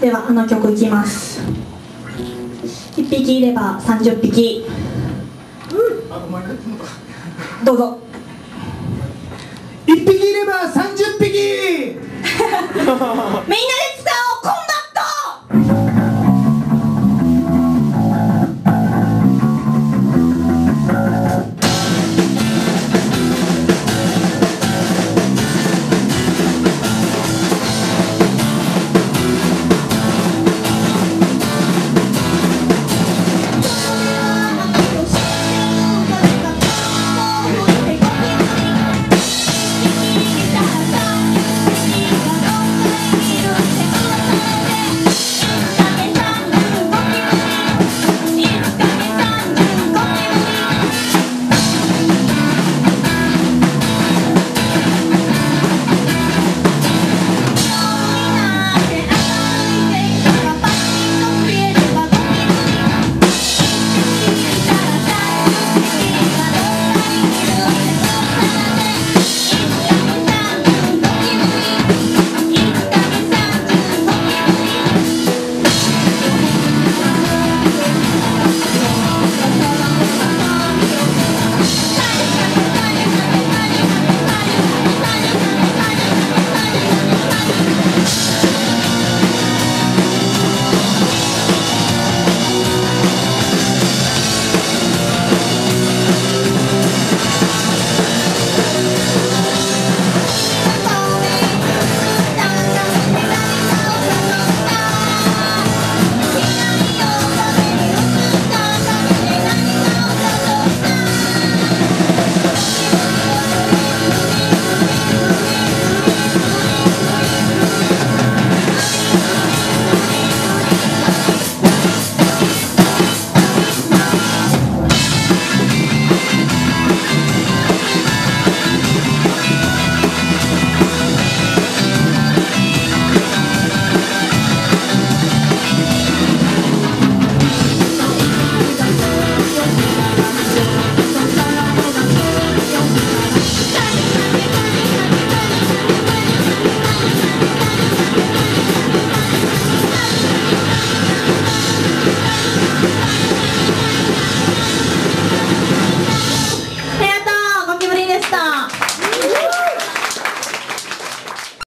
ではあの曲いきます。1匹いれば30匹。どうぞ。1匹いれば30匹。みんなです